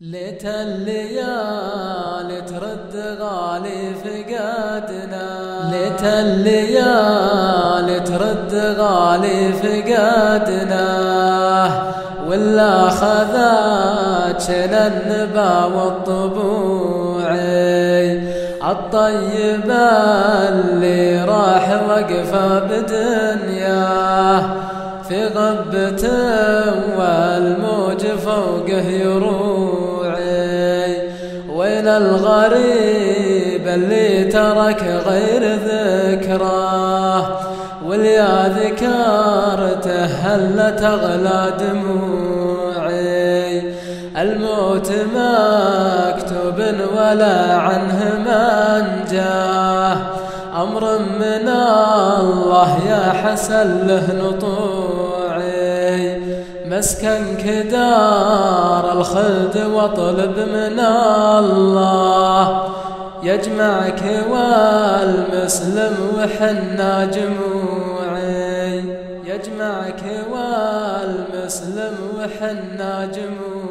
ليت الليالي ترد غالي فقدنا. ليت الليالي ترد غالي فقدنا. ولا خذات النبا والطبوعي الطيبة اللي راح وقفة بدنياه في غبته والموج فوقه يروعي وين الغريب اللي ترك غير ذكراه واليا ذكرته هل تغلى دموعي. الموت مكتوب ولا عنه من جاه. أمر من الله يا حسن له نطوعي مسكنك دار الخلد واطلب من الله. يجمعك والمسلم وحنا جموعي يجمعك والمسلم وحنا جموعي